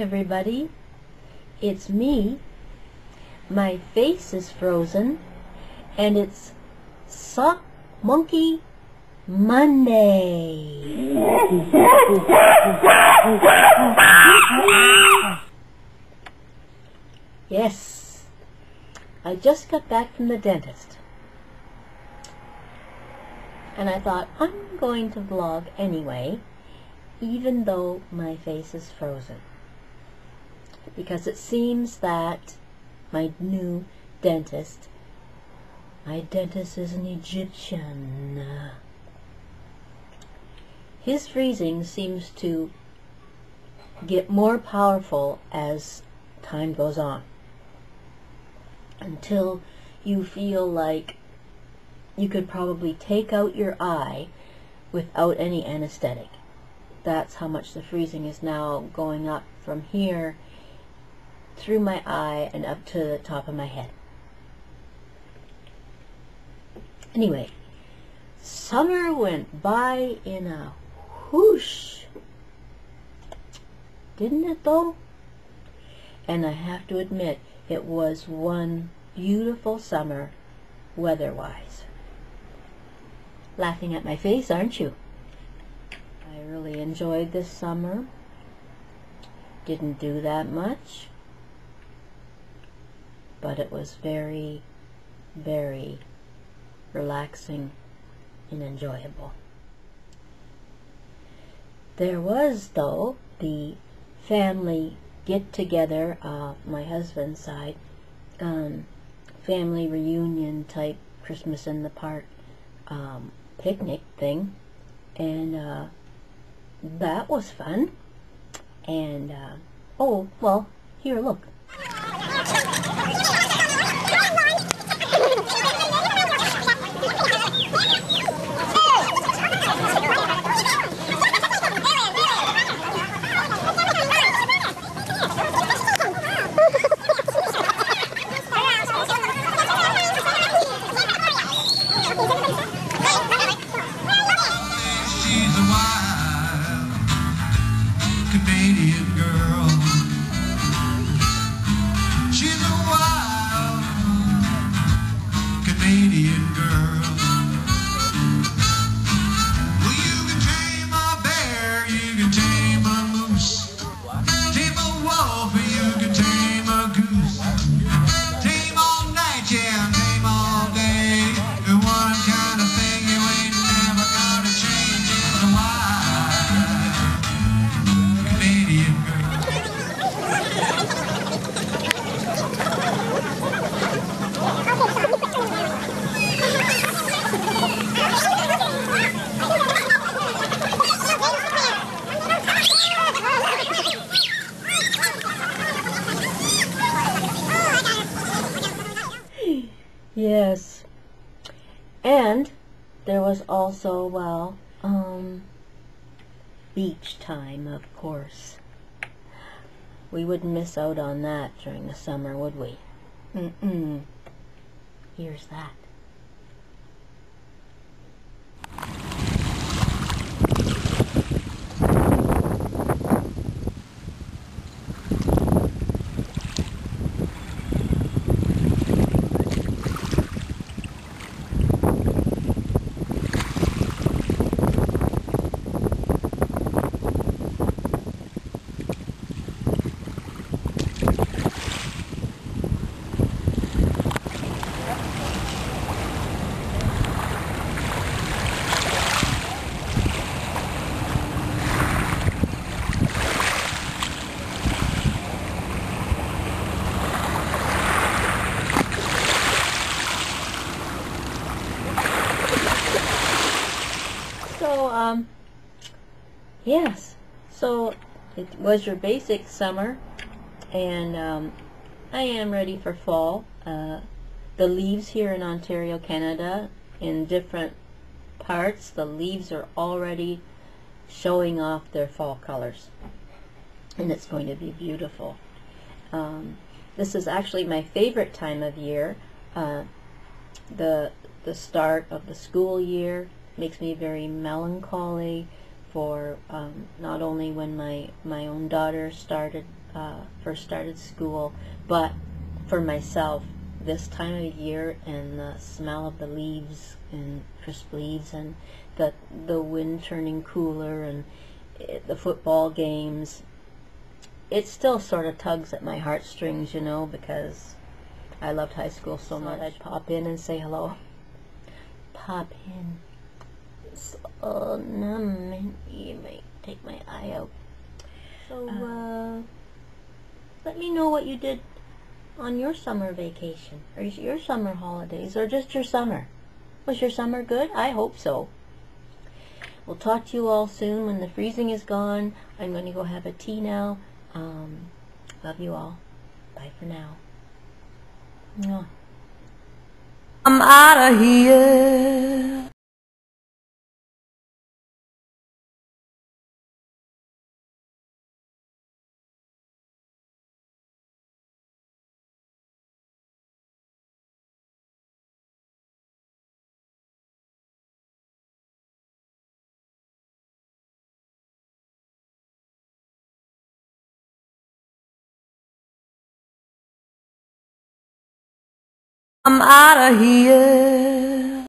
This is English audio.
everybody. It's me. My face is frozen, and it's Sock Monkey Monday. yes, I just got back from the dentist. And I thought, I'm going to vlog anyway, even though my face is frozen. Because it seems that my new dentist, my dentist is an Egyptian. His freezing seems to get more powerful as time goes on until you feel like you could probably take out your eye without any anesthetic. That's how much the freezing is now going up from here through my eye and up to the top of my head. Anyway, summer went by in a whoosh. Didn't it though? And I have to admit, it was one beautiful summer weather-wise. Laughing at my face, aren't you? I really enjoyed this summer. Didn't do that much. But it was very, very relaxing and enjoyable. There was, though, the family get-together, uh, my husband's side, um, family reunion type Christmas in the park um, picnic thing, and uh, that was fun. And, uh, oh, well, here, look. She's a Canadian girl. Yes. And there was also, well, um, beach time, of course. We wouldn't miss out on that during the summer, would we? Mm-mm. Here's that. So, um, yes. So, it was your basic summer, and um, I am ready for fall. Uh, the leaves here in Ontario, Canada, in different parts, the leaves are already showing off their fall colors. And it's going to be beautiful. Um, this is actually my favorite time of year. Uh, the the start of the school year makes me very melancholy for um, not only when my my own daughter started uh, first started school. But for myself, this time of year and the smell of the leaves and crisp leaves and the the wind turning cooler and it, the football games, it still sort of tugs at my heartstrings, you know, because I loved high school so much. I'd pop in and say hello. Pop in. So, no, you may take my eye out. So, uh, let me know what you did on your summer vacation, or your summer holidays, or just your summer. Was your summer good? I hope so. We'll talk to you all soon when the freezing is gone. I'm going to go have a tea now. Um, love you all. Bye for now. Mwah. I'm out of here. I'm out of here.